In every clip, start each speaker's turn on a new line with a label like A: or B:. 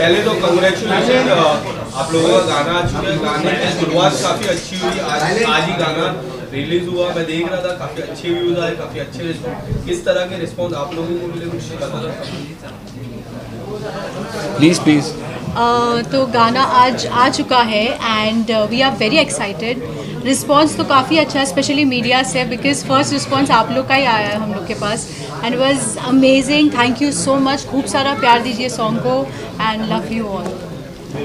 A: पहले तो कंग्रेचुलेशन आप लोगों का गाना आ चुका है गाने की शुरुआत काफ़ी अच्छी हुई। आज आज ही गाना रिलीज़ हुआ। मैं देख रहा था काफ़ी अच्छे व्यूज़ आए काफ़ी अच्छे रिस्पॉन्स किस तरह के रिस्पॉन्स आप लोगों को मिले मुझे पता
B: प्लीज़ प्लीज़
C: Uh, तो गाना आज आ चुका है and we are very excited response तो काफ़ी अच्छा है स्पेशली मीडिया से बिकॉज़ फ़र्स्ट रिस्पॉन्स आप लोग का ही आया है हम लोग के पास. And was amazing thank you so much खूब सारा प्यार दीजिए सॉन्ग को and love you all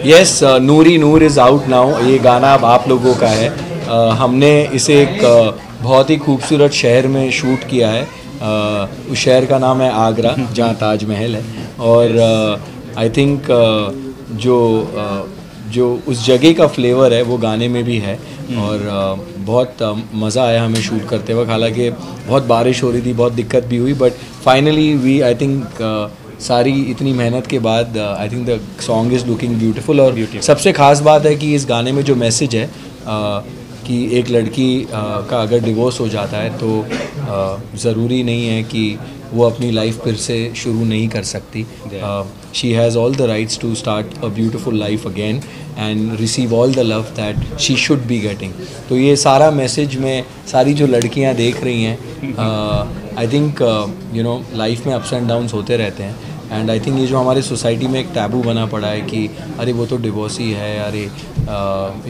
B: yes Noori Noor is out now ये गाना अब आप लोगों का है. Uh, हमने इसे एक uh, बहुत ही खूबसूरत शहर में शूट किया है. Uh, उस शहर का नाम है आगरा जहाँ ताजमहल है. और आई uh, थिंक जो जो उस जगह का फ्लेवर है वो गाने में भी है। और uh, बहुत मज़ा आया हमें शूट करते वक्त। हालाँकि बहुत बारिश हो रही थी बहुत दिक्कत भी हुई but finally we I think सारी इतनी मेहनत के बाद I think the song is looking beautiful और सबसे ख़ास बात है कि इस गाने में जो मैसेज है कि एक लड़की का अगर डिवोर्स हो जाता है तो ज़रूरी नहीं है कि वो अपनी लाइफ फिर से शुरू नहीं कर सकती। She has all the rights to start a beautiful life again and receive all the love that she should be getting तो ये सारा मैसेज में सारी जो लड़कियाँ देख रही हैं I think you know life में अप्स एंड डाउन्स होते रहते हैं। एंड आई थिंक ये जो हमारे सोसाइटी में एक टैबू बना पड़ा है कि अरे वो तो डिवोर्स ही है अरे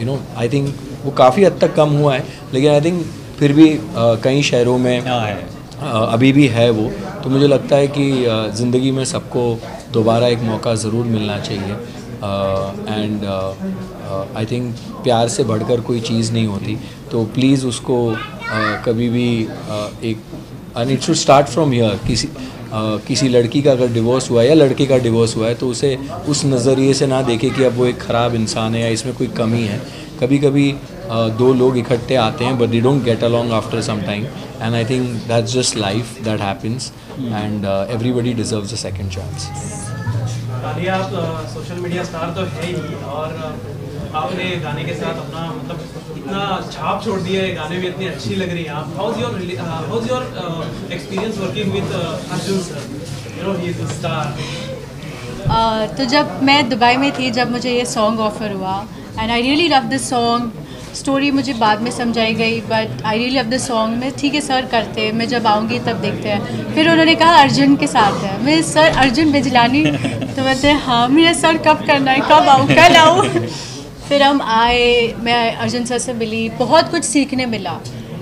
B: यू नो आई थिंक वो काफ़ी हद तक कम हुआ है। लेकिन आई थिंक फिर भी uh, कई शहरों में uh, अभी भी है वो। तो मुझे लगता है कि ज़िंदगी में सबको दोबारा एक मौका ज़रूर मिलना चाहिए। एंड आई थिंक प्यार से बढ़कर कोई चीज़ नहीं होती। तो प्लीज़ उसको uh, कभी भी uh, एक and it should start from here किसी uh, किसी लड़की का अगर डिवोर्स हुआ है या लड़के का डिवोर्स हुआ है तो उसे उस नज़रिए से ना देखे कि अब वो एक ख़राब इंसान है या इसमें कोई कमी है। कभी कभी दो लोग इकट्ठे आते हैं but they don't get along after some time and I think that's just life that happens and everybody deserves a second chance
D: आप सोशल मीडिया स्टार तो है ही और आपने गाने के साथ अपना मतलब इतना छाप छोड़ दिया है गाने भी इतनी अच्छी लग रही है आप। How is your how is your experience working with Arjun sir you know he is star
C: तो जब मैं दुबई में थी जब मुझे ये सॉन्ग ऑफ़र हुआ and I really love this song story मुझे बाद में समझाई गई but I really love this song में, ठीक है सर करते हैं। मैं जब आऊँगी तब देखते हैं। फिर उन्होंने कहा, अर्जुन के साथ है। मैं सर अर्जुन बिजलानी? तो बोलते हैं हाँ मेरा सर कब करना है? कब आऊँ? कल आऊँ? फिर हम आए। मैं, अर्जुन सर से मिली। बहुत कुछ सीखने मिला।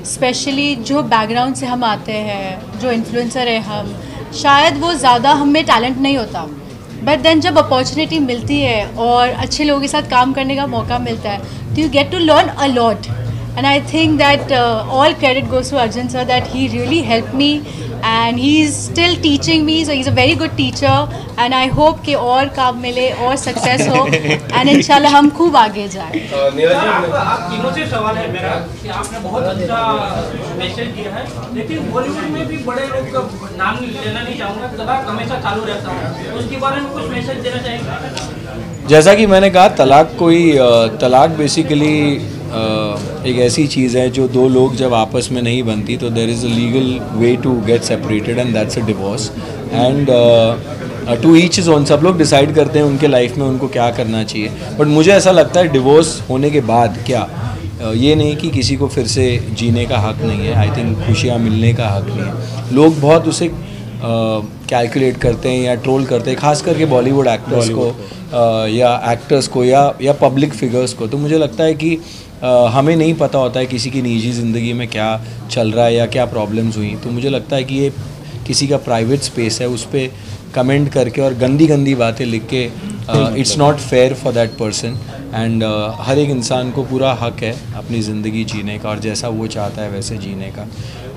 C: स्पेशली जो बैकग्राउंड से हम आते हैं, जो इन्फ्लुएंसर है हम, शायद वो ज़्यादा हम टैलेंट नहीं होता। बट देन जब अपॉर्चुनिटी मिलती है और अच्छे लोगों के साथ काम करने का मौका मिलता है तो you get to learn a lot and I think that all credit goes to Arjun sir that he really help me and he is still teaching me so he is a very good teacher and I hope कि और काम मिले और success हो। And इंशाल्लाह हम खूब आगे जाएँ।
D: आप तीनों से सवाल है मेरा कि आपने बहुत अच्छा मैसेज दिया है। लेकिन बॉलीवुड में भी बड़े लोग का नाम लेना नहीं चाहूँगा तलाक हमेशा चालू रहता है। उसके बारे में कुछ मैसेज देना चाहेंगे?
B: जैसा कि मैंने कहा तलाक कोई तलाक बेसिकली एक ऐसी चीज़ है जो दो लोग जब आपस में नहीं बनती तो there is a legal way to get separated and that's a divorce and to each is own सब लोग डिसाइड करते हैं उनके लाइफ में उनको क्या करना चाहिए। बट मुझे ऐसा लगता है डिवोर्स होने के बाद क्या अ, ये नहीं कि किसी को फिर से जीने का हक नहीं है। आई थिंक खुशियाँ मिलने का हक नहीं है। लोग बहुत उसे कैलकुलेट करते हैं या ट्रोल करते हैं खास करके बॉलीवुड एक्टर्स को अ, या एक्टर्स को या या पब्लिक फिगर्स को। तो मुझे लगता है कि हमें नहीं पता होता है किसी की निजी ज़िंदगी में क्या चल रहा है या क्या प्रॉब्लम्स हुई। तो मुझे लगता है कि ये किसी का प्राइवेट स्पेस है उस पर कमेंट करके और गंदी गंदी बातें लिख के it's not fair for that person and हर एक इंसान को पूरा हक है अपनी ज़िंदगी जीने का और जैसा वो चाहता है वैसे जीने का।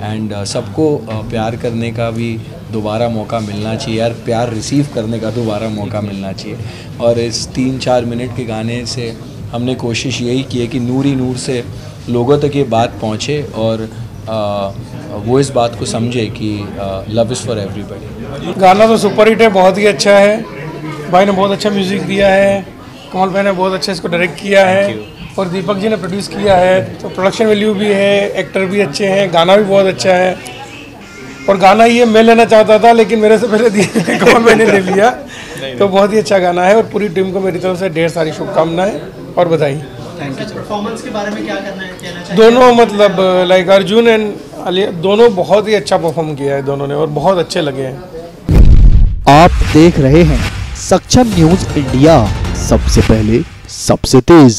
B: एंड uh, सबको uh, प्यार करने का भी दोबारा मौका मिलना चाहिए यार प्यार रिसीव करने का दोबारा मौका मिलना चाहिए। और इस तीन चार मिनट के गाने से हमने कोशिश यही की है कि नूर ही नूर से लोगों तक ये बात पहुँचे और uh, वो इस बात को समझे कि लव इज़ फॉर एवरीबडी
E: गाना तो सुपर हिट है बहुत ही अच्छा है। भाई ने बहुत अच्छा म्यूज़िक दिया है। कमल भाई ने बहुत अच्छा इसको डायरेक्ट किया है। और दीपक जी ने प्रोड्यूस किया है। तो प्रोडक्शन वैल्यू भी है एक्टर भी अच्छे हैं गाना भी बहुत अच्छा है। और गाना ये मैं लेना चाहता था लेकिन मेरे से पहले दिए कमल भाई ने ले लिया। तो बहुत ही अच्छा गाना है और पूरी टीम को मेरी तरफ़ से ढेर सारी शुभकामनाएँ। और बधाई
F: परफॉर्मेंस के बारे में क्या करना है कहना चाहिए
E: दोनों मतलब लाइक अर्जुन एंड अलिया दोनों बहुत ही अच्छा परफॉर्म किया है दोनों ने और बहुत अच्छे लगे हैं।
G: आप देख रहे हैं सक्षम न्यूज़ इंडिया। सबसे पहले सबसे तेज।